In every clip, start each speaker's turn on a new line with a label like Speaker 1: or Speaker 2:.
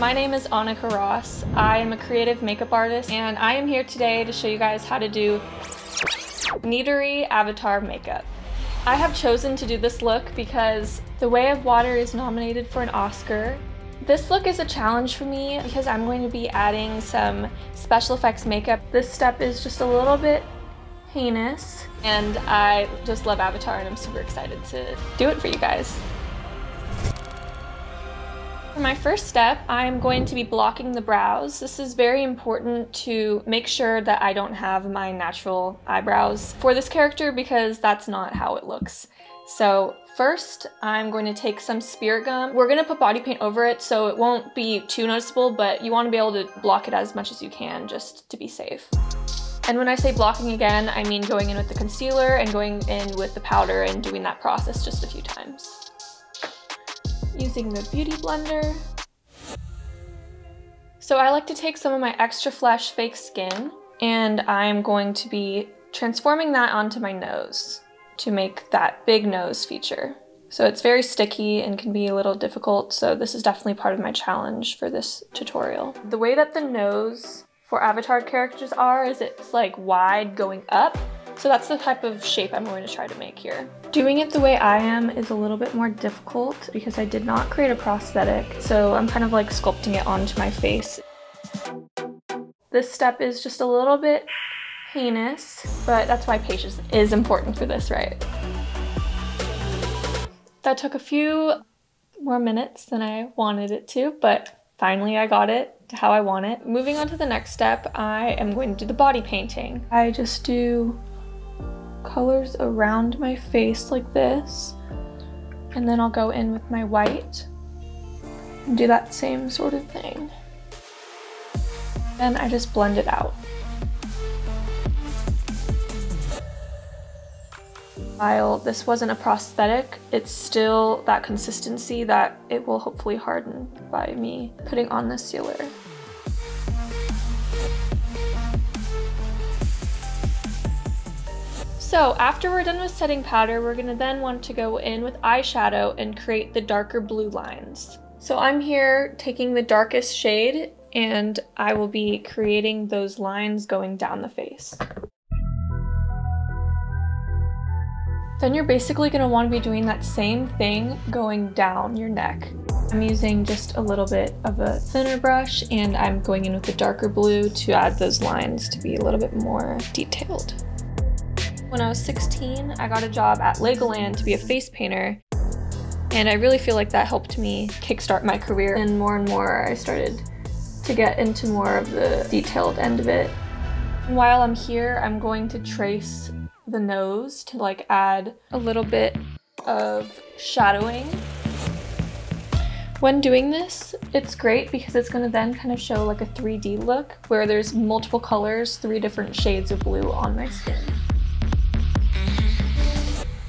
Speaker 1: My name is Annika Ross. I am a creative makeup artist and I am here today to show you guys how to do Neytiri avatar makeup. I have chosen to do this look because The Way of Water is nominated for an Oscar. This look is a challenge for me because I'm going to be adding some special effects makeup. This step is just a little bit heinous and I just love Avatar and I'm super excited to do it for you guys. For my first step, I'm going to be blocking the brows. This is very important to make sure that I don't have my natural eyebrows for this character because that's not how it looks. So first, I'm going to take some spirit gum. We're gonna put body paint over it so it won't be too noticeable, but you wanna be able to block it as much as you can just to be safe. And when I say blocking again, I mean going in with the concealer and going in with the powder and doing that process just a few times using the Beauty Blender. So I like to take some of my Extra Fresh Fake Skin and I'm going to be transforming that onto my nose to make that big nose feature. So it's very sticky and can be a little difficult, so this is definitely part of my challenge for this tutorial. The way that the nose for avatar characters are is it's like wide going up, so that's the type of shape I'm going to try to make here. Doing it the way I am is a little bit more difficult because I did not create a prosthetic, so I'm kind of like sculpting it onto my face. This step is just a little bit heinous, but that's why patience is important for this, right? That took a few more minutes than I wanted it to, but finally I got it to how I want it. Moving on to the next step, I am going to do the body painting. I just do colors around my face like this. And then I'll go in with my white and do that same sort of thing. Then I just blend it out. While this wasn't a prosthetic, it's still that consistency that it will hopefully harden by me putting on the sealer. So after we're done with setting powder, we're gonna then want to go in with eyeshadow and create the darker blue lines. So I'm here taking the darkest shade and I will be creating those lines going down the face. Then you're basically want to be doing that same thing going down your neck. I'm using just a little bit of a thinner brush and I'm going in with the darker blue to add those lines to be a little bit more detailed. When I was 16, I got a job at Legoland to be a face painter. And I really feel like that helped me kickstart my career. And more and more, I started to get into more of the detailed end of it. While I'm here, I'm going to trace the nose to like add a little bit of shadowing. When doing this, it's great because it's gonna then kind of show like a 3D look where there's multiple colors, three different shades of blue on my skin.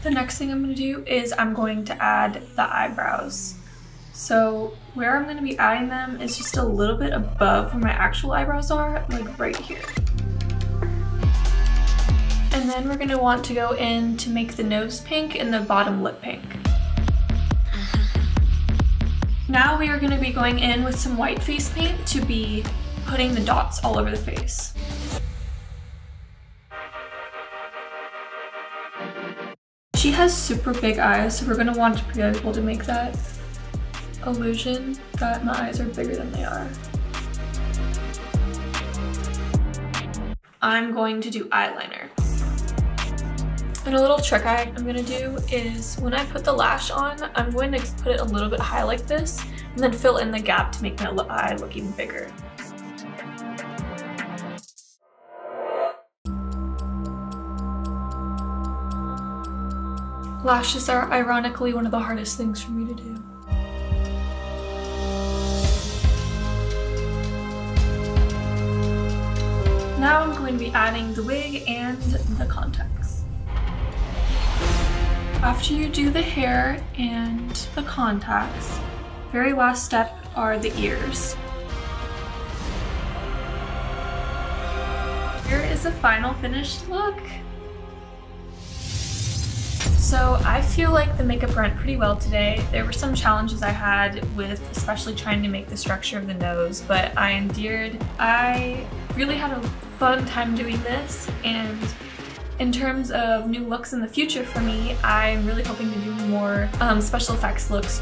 Speaker 1: The next thing I'm going to do is I'm going to add the eyebrows. So where I'm going to be adding them is just a little bit above where my actual eyebrows are, like right here. And then we're going to want to go in to make the nose pink and the bottom lip pink. Now we are going to be going in with some white face paint to be putting the dots all over the face. She has super big eyes, so we're gonna want to be able to make that illusion that my eyes are bigger than they are. I'm going to do eyeliner. And a little trick I, am gonna do is when I put the lash on, I'm going to put it a little bit high like this and then fill in the gap to make my eye look even bigger. Lashes are ironically one of the hardest things for me to do. Now I'm going to be adding the wig and the contacts. After you do the hair and the contacts, very last step are the ears. Here is the final finished look. So I feel like the makeup went pretty well today. There were some challenges I had with especially trying to make the structure of the nose, but I endeared. I really had a fun time doing this and in terms of new looks in the future for me, I'm really hoping to do more um, special effects looks